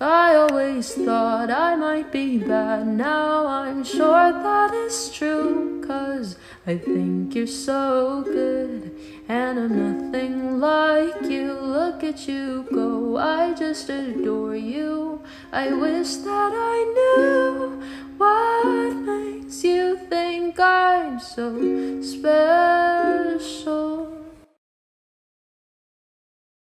I always thought I might be bad. Now I'm sure that is true. Cause I think you're so good. And I'm nothing like you. Look at you go. I just adore you. I wish that I knew what makes you think I'm so special.